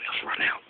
we also run out.